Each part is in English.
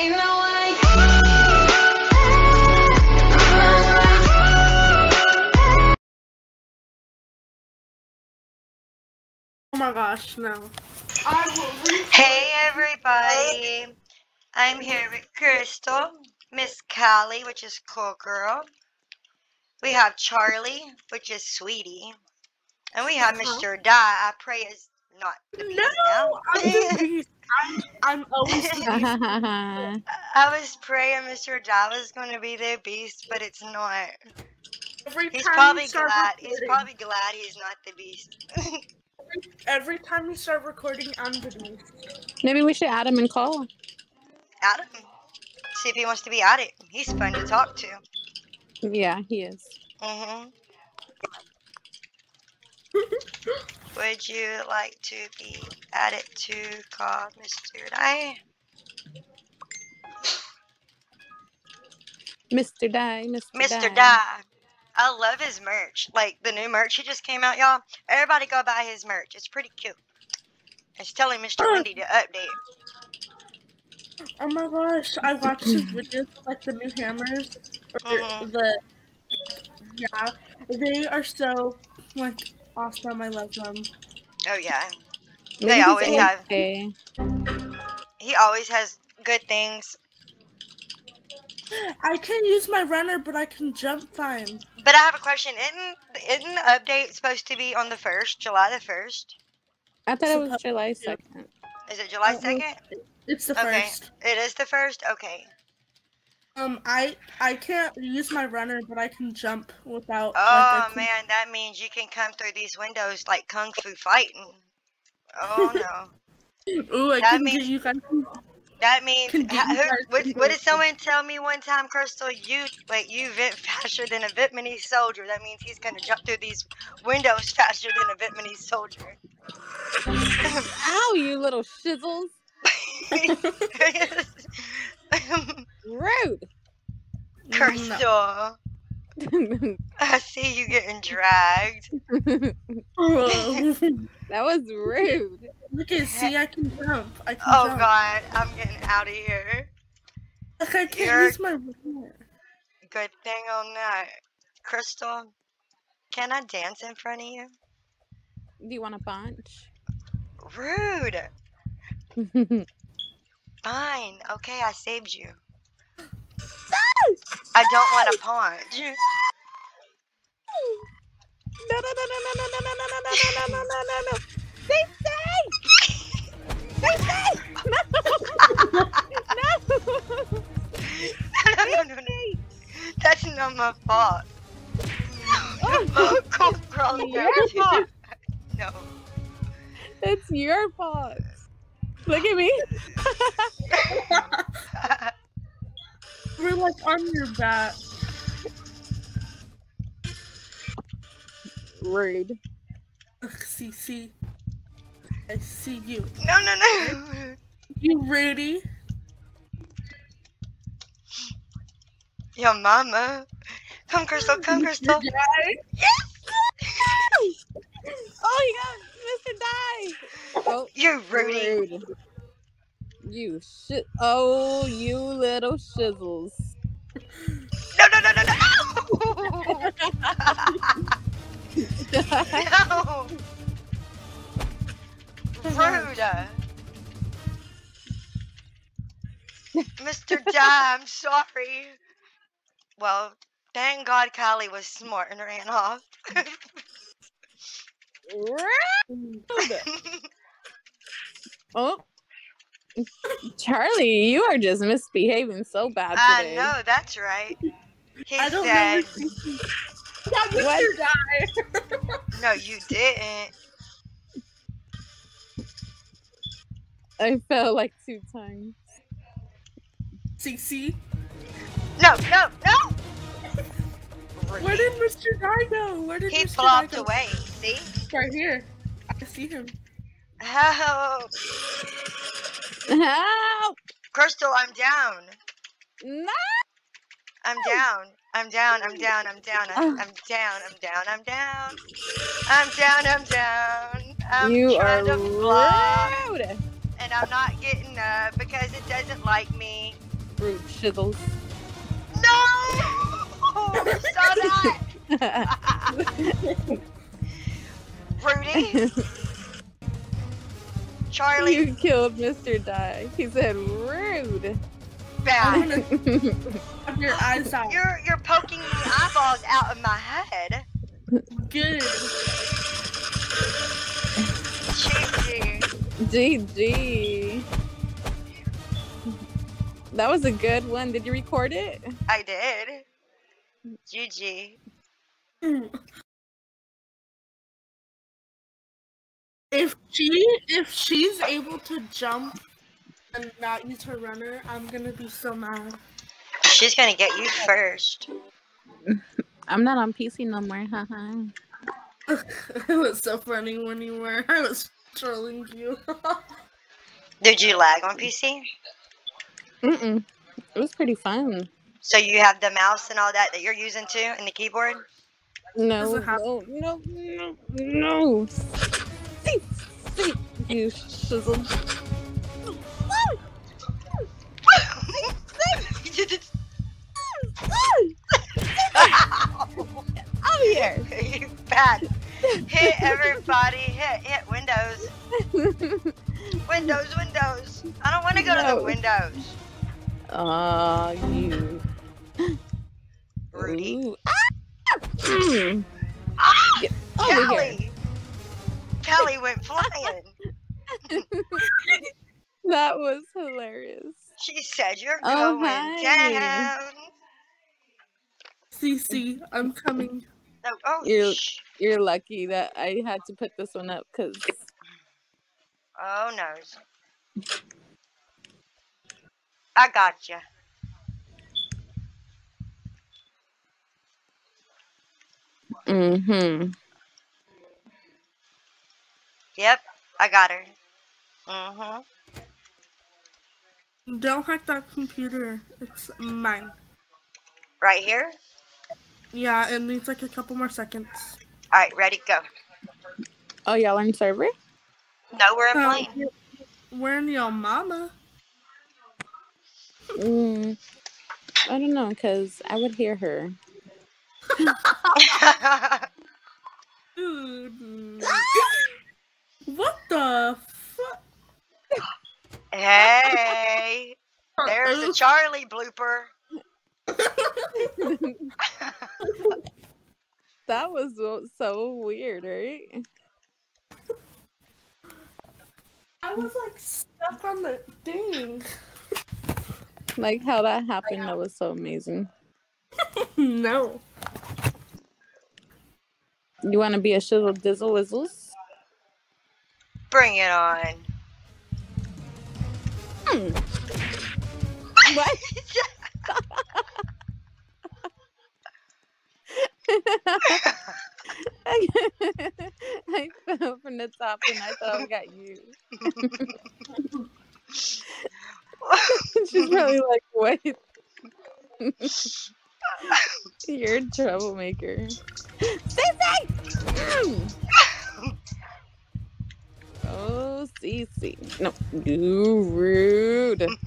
You know what? Oh my gosh, no. Hey everybody! I'm here with Crystal, Miss Callie, which is cool girl. We have Charlie, which is sweetie, and we have Uh-huh. Mr. Die. I pray is not No, I'm the now. beast. I'm, I'm always the beast. I was praying Mr. Die was going to be the beast, but it's not. Every He's time probably you start glad. He's probably glad he's not the beast. Every time we start recording, I'm the beast. Maybe we should add him and call. Adam, see if he wants to be at it. He's fun to talk to. Yeah, he is. hmm Would you like to be added to call Mr. Die? Mr. Die, Mr. Mr. Die. I love his merch. Like the new merch he just came out, y'all. Everybody go buy his merch. It's pretty cute. It's telling Mr. Wendy to update. Oh my gosh, I watched his videos like the new hammers. Or Mhm. the yeah, they are so like awesome. I love them. Oh yeah. Maybe They he's always have- okay. He always has good things. I can use my runner, but I can jump fine. But I have a question. Isn't isn't the update supposed to be on the first, July the first? I thought it was July 2nd. Is it July second? It's the Okay. first. It is the first? Okay. Um, I I can't use my runner, but I can jump without. Oh like, a man, that means you can come through these windows like kung fu fighting. Oh no. Ooh, I That can means- get you guys. That means ha- who, what, what did someone tell me one time, Crystal? You wait, you vent faster than a Vietnamese soldier. That means he's gonna jump through these windows faster than a Vietnamese soldier. Ow, you little shizzles. Rude. Crystal, I see you getting dragged. That was rude. Look at see, I can jump. I can Oh jump. God, I'm getting out of here. Like, I can't You're- use my runner. Good thing on that. Crystal, can I dance in front of you? Do you want a punch? Rude. Fine. Okay, I saved you. I don't want to punch. No, no, no, no, no, no, no, no, no, no, no, no, no, no, no. Stay, stay! No! no, no, no, no. That's not my fault. Girl, It's no. your fault. No. It's your fault. Look at me. We're like on your back. Rude. Ugh, see, see. I see you. No, no, no. You Rudy. Your mama. Come, Crystal. Come, Crystal. Yes! Oh, you got Mr. Die. Oh, You Rudy. rude. You shit. Oh, you little shizzles. No, no, no, no, no. No. Rude. Mr. Die, I'm sorry. Well, thank God Callie was smart and ran off. Oh. Charlie, you are just misbehaving so bad I today. know, that's right. He I don't said, know. Yeah, What? Mr. Die. no, you didn't. I fell like two times. see, see. No, no, no. Where did Mr. Die go? Where did He Mr. Die flopped go? away. See? Right here. I can see him. Help. Help! Crystal, I'm down. No! I'm down. I'm down. I'm down. I'm down. I'm, I'm down. I'm down. I'm down. I'm down. I'm down. I'm you are trying to flop, rude. and I'm not getting up because it doesn't like me. fruit shizzles. No! Stop that! Rudy? Charlie? you killed Mr. Die. He said rude. Bad. your eyes out. You're you're poking the eyeballs out of my head. Good. Gigi. GG. That was a good one. Did you record it? I did. GG. If she if she's able to jump and not use her runner, I'm gonna be so mad. She's gonna get you first. I'm not on PC no more. Haha. it was so funny when you were. I was trolling you. Did you lag on PC? Mm-mm. It was pretty fun. So you have the mouse and all that that you're using too, and the keyboard? No, Does it have- no, no, no, no. You shizzle. Out here. you bad. Hit everybody. Hit hit Windows. Windows. Windows. I don't want to go to the Windows. Aw, you. Rudy. Ah! Mm. Ah. Kelly. Kelly went flying. That was hilarious. She said you're Oh, going hi. down. CC, I'm coming. Oh, oh, You- shh. You're lucky that I had to put this one up because oh no. I got you. mm-hmm. Yep, I got her. Mhm. Don't hack that computer. It's mine. Right here. Yeah, it needs like a couple more seconds. All right, ready, go. Oh, y'all on server? No, we're in Um, plane. Where in your mama? Mm, I don't know because I would hear her. Dude. what the fuck? Hey, there's the Charlie blooper. that was so- so weird, right? I was like stuck on the thing. Like how that happened, that was so amazing. no. You want to be a shizzle dizzle whizzles? Bring it on. What? I fell from the top and I thought I got you. She's probably like, wait. You're a troublemaker. Cece! Oh, Cece. No, you rude.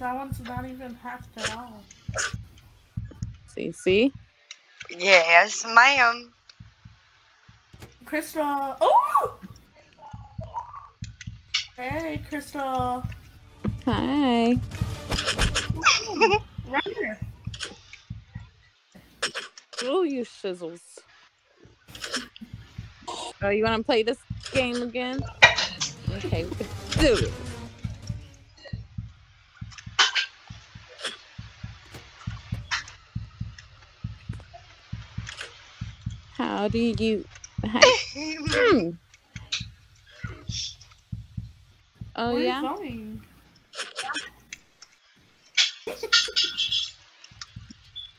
That one's not even hacked at all. Cece. yes, ma'am. Crystal. Oh! Hey, Crystal. Hi. Right here. Oh, you shizzles. Oh, you want to play this game again? Okay, we can do it. How do you? Hi. Hmm. Oh Where yeah. are you going?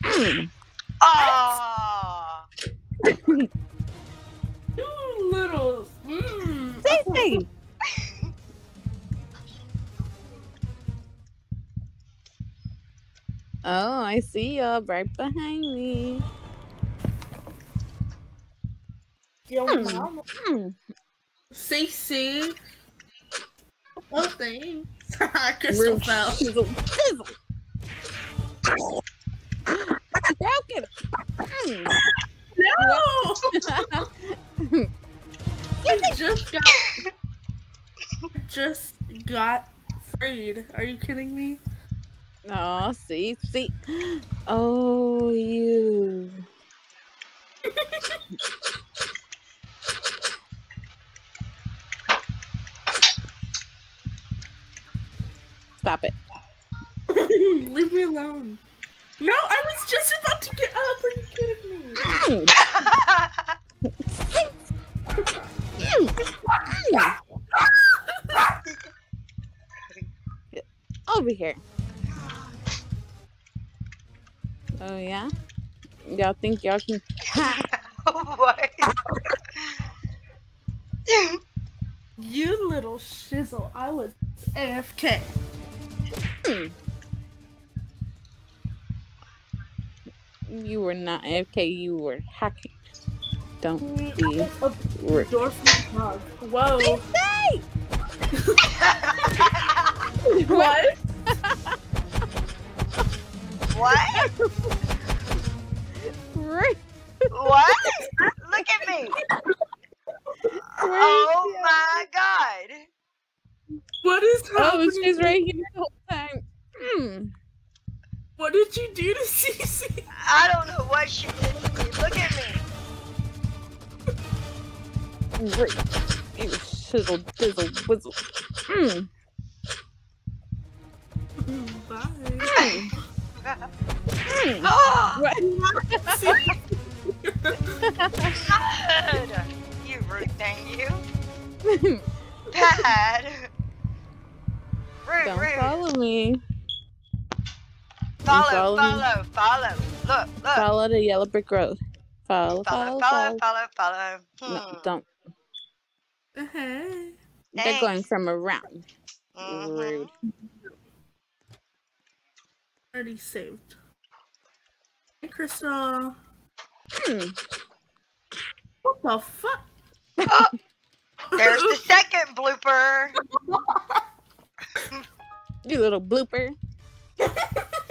Hmm. Oh, You little. Mm. Cece. Oh, I see y'all right behind me. Yo, Hmm. mama. Hmm. CC. Oh, thanks. Crystal fell. Shizzle, sizzle. Broken. No! I just got just got freed. Are you kidding me? Oh, see, see. Oh, you. Stop it. Leave me alone. No, I was just about to get up. Are you kidding me? Over here. Oh yeah. Y'all think y'all can? what? You little shizzle. I was AFK. Hmm. You were not AFK. You were hacking. Don't be rude. Whoa. Say What? what? rude. What? Look at me. Oh my god. What is happening? Oh, happening? she's right here the whole time. Hmm. What did you do to Cece? I don't know what she did to me. Look at me. Rude. You shizzle, dizzle, whizzle. Hmm. Bye. Hmm. Oh, What? God. You rude thing, you. Bad. Rude, Don't rude. follow me. Follow, follow follow, follow. Look, look. Follow the yellow brick road. Follow, Follow, follow, follow, follow. follow, follow. No, Hmm. don't. Hey. They're going from around. Mhm. Rude. Already saved. Hey, Crystal. Hmm. What the fuck? Oh, there's the second blooper. You little blooper.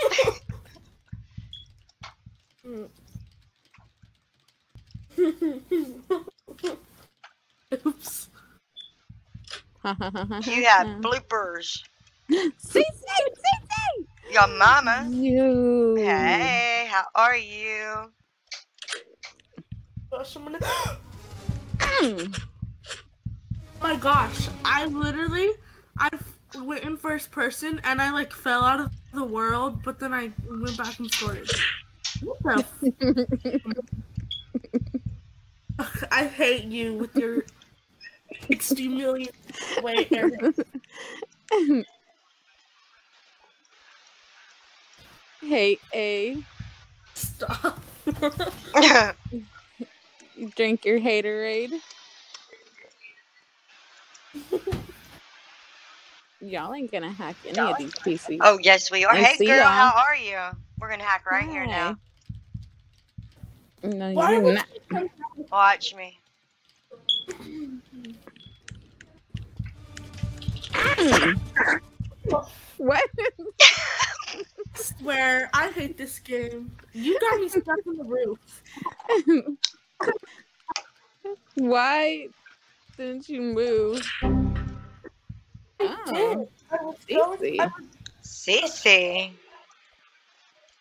Oops. You had bloopers. See, see, see, Your mama. You. Hey, how are you? Gosh, I'm gonna. Hmm. my gosh, I literally, I went in first person and I like fell out of the world, but then I went back and started. What the f- I hate you with your extremely way arrogant hey, A. stuff. You drink your haterade. Y'all ain't gonna hack any of these PCs. oh, yes, we are. I Hey, girl, y'all. how are you? We're going to hack right here now. No, Why you're not. you Watch me. Mm. what? swear I hate this game. You got me stuck in the roof. Why didn't you move? I was going- easy. I'm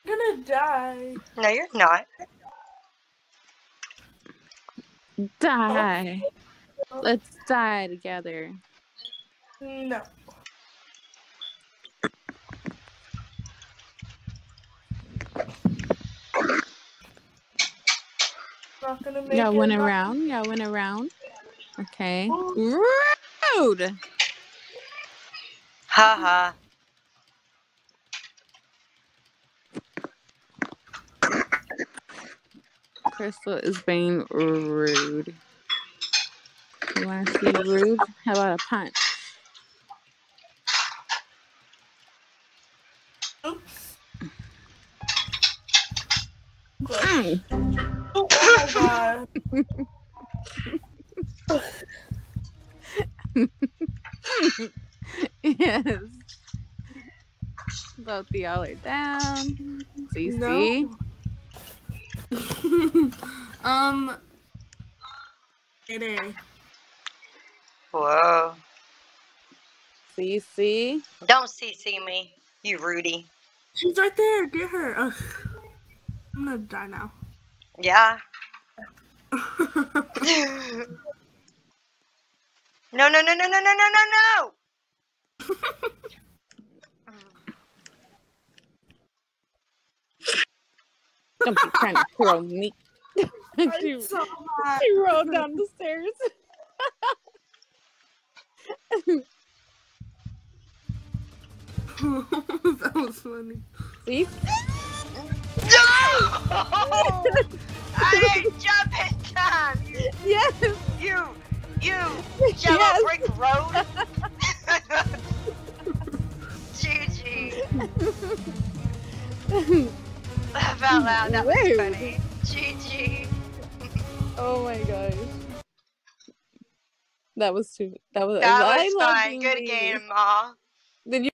gonna die. No, you're not. Die. Let's die together. No. Not gonna Y'all went around. Y'all went around. Okay. Oh. Rude. Ha ha. Crystal is being rude. You want to see rude? How about a punch? Oops. Mm. Oh my god. Yes. Both of y'all are down. CC. No. um. It is. Whoa. CC. Don't CC me, you Rudy. She's right there. Get her. Ugh. I'm gonna die now. Yeah. no, no, no, no, no, no, no, no, no. Don't be trying to throw me. she, I saw that. she rolled down the stairs. that was funny. See? No! I ain't jumping down. You, Yes. you, you Jello Yes. Brick Road. Laugh out loud. That was funny. GG. oh my gosh. That was too. That was. That was fun. Good game, Ma. Did you?